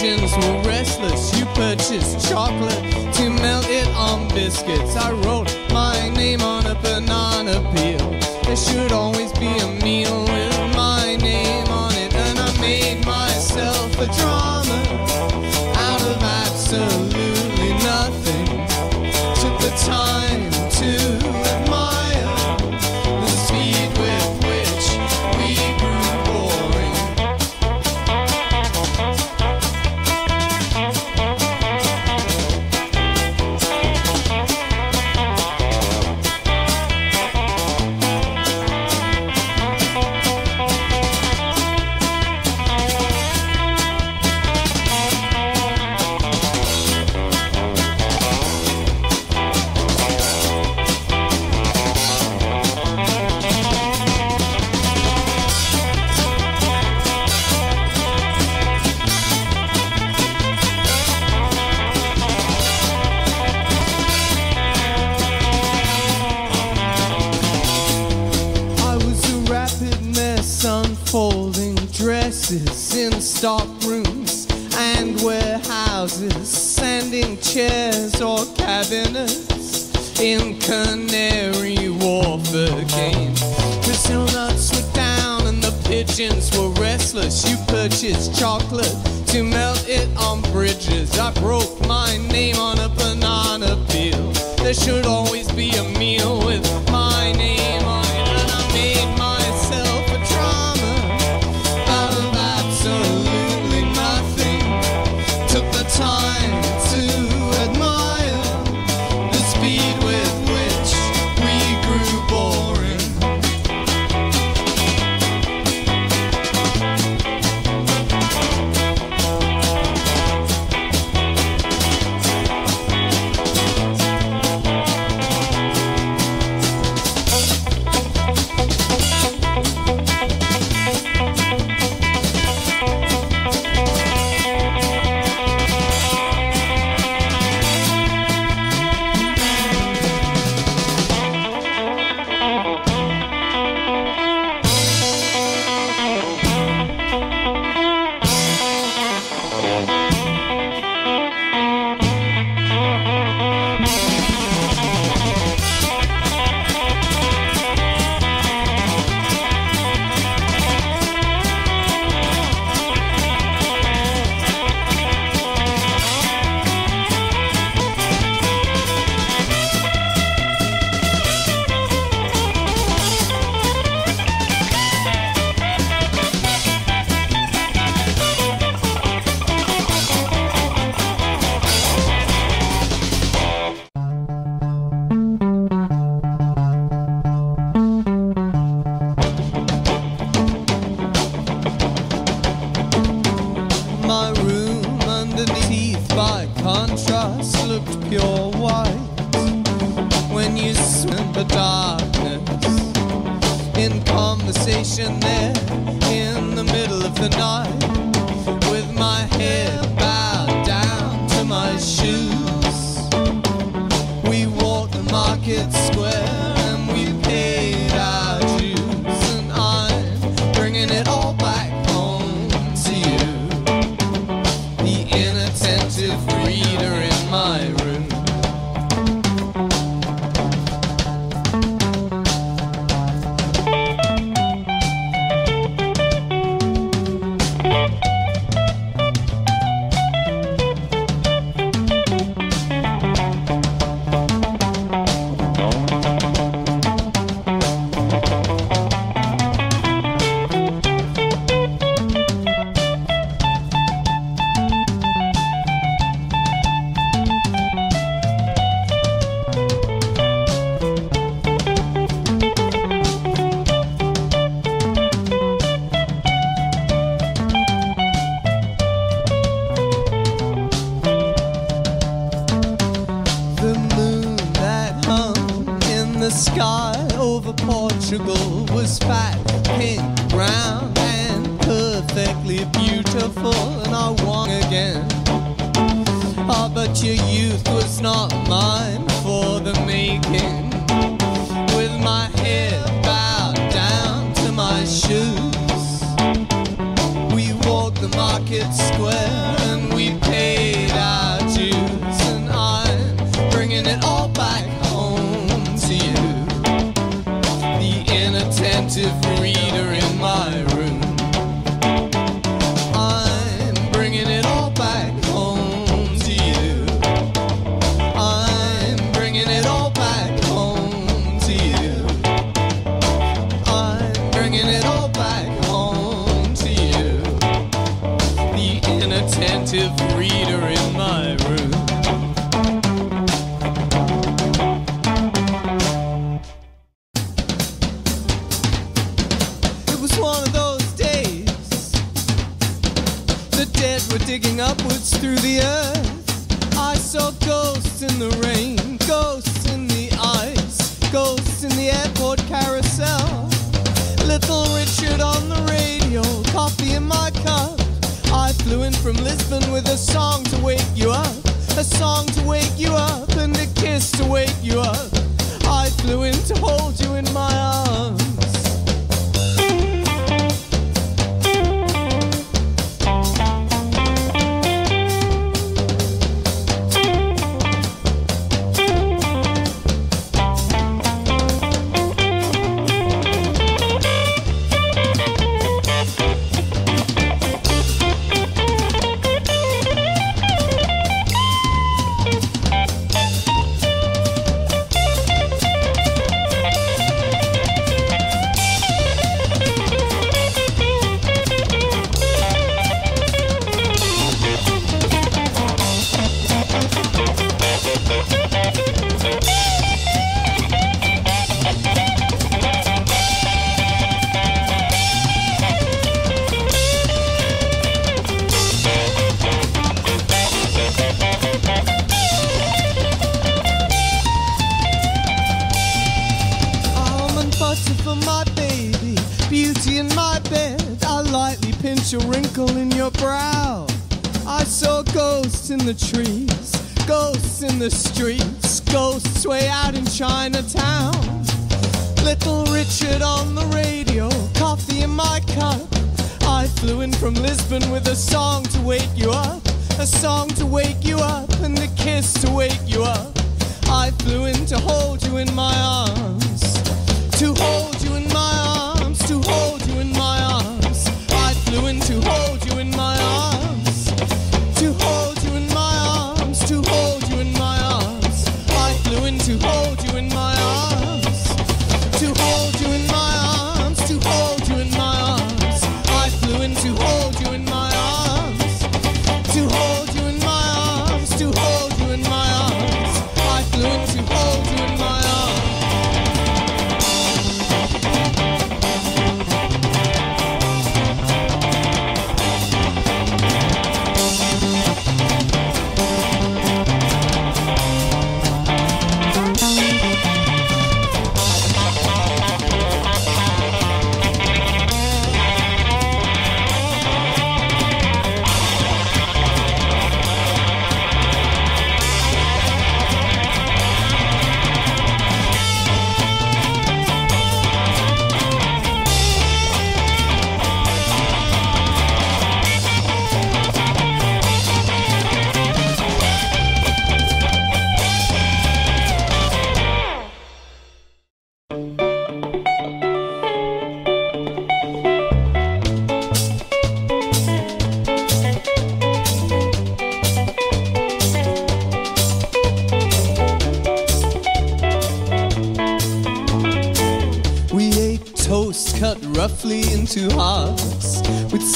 virgins were restless. You purchased chocolate to melt it on biscuits. I wrote dark rooms and warehouses, and chairs or cabinets in Canary Wharf again. Brazil nuts were down and the pigeons were restless. You purchased chocolate It's. Your youth was not mine digging upwards through the earth. I saw ghosts in the rain, ghosts in the ice, ghosts in the airport carousel. Little Richard on the radio, coffee in my cup. I flew in from Lisbon with a song to wake you up, I saw ghosts in the trees, ghosts in the streets, ghosts way out in Chinatown. Little Richard on the radio, coffee in my cup. I flew in from Lisbon with a song to wake you up, a song to wake you up, and a kiss to wake you up. I flew in to hold you in my arms, to hold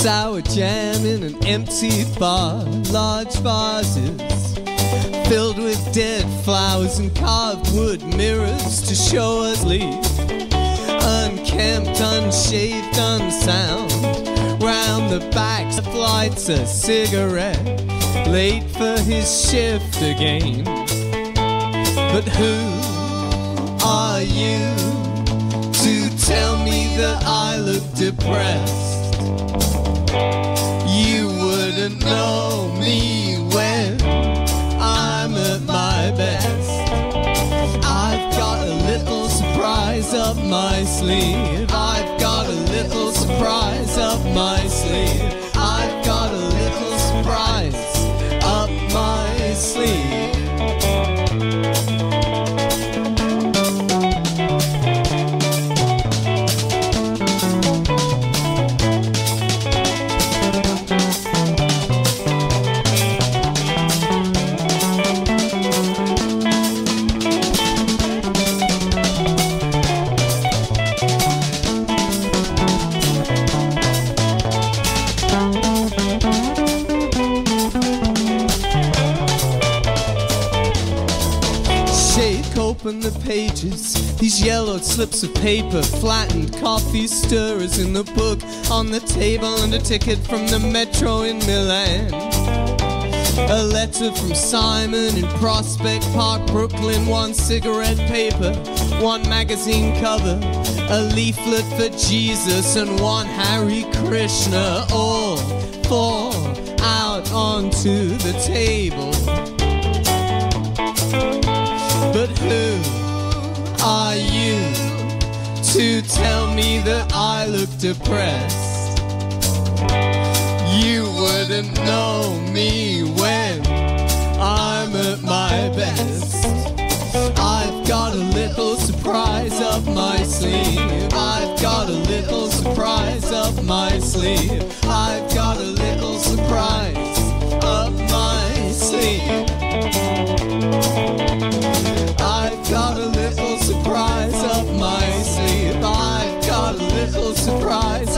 sour jam in an empty bar. Large vases filled with dead flowers and carved wood mirrors to show us leave. Unkempt, unshaved, unsound. Round the back lights a cigarette, late for his shift again. But who are you to tell me that I look depressed. Open the pages, these yellowed slips of paper, flattened coffee stirrers in the book on the table, and a ticket from the metro in Milan. A letter from Simon in Prospect Park, Brooklyn. One cigarette paper, one magazine cover, a leaflet for Jesus, and one Hare Krishna. All fall out onto the table. But who are you to tell me that I look depressed? You wouldn't know me when I'm at my best. I've got a little surprise up my sleeve. I've got a little surprise up my sleeve. I've got a little surprise up my sleeve. Little surprise.